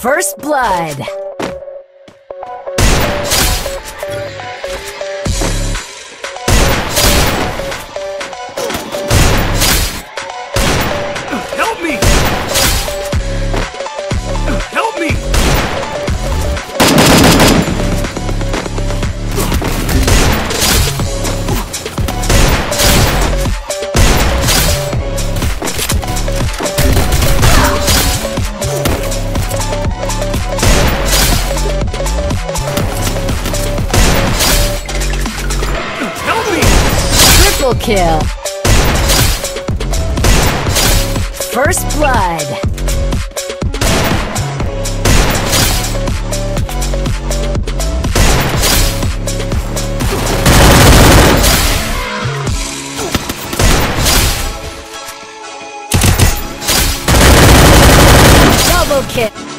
First Blood. Triple kill. First Blood. Double kill.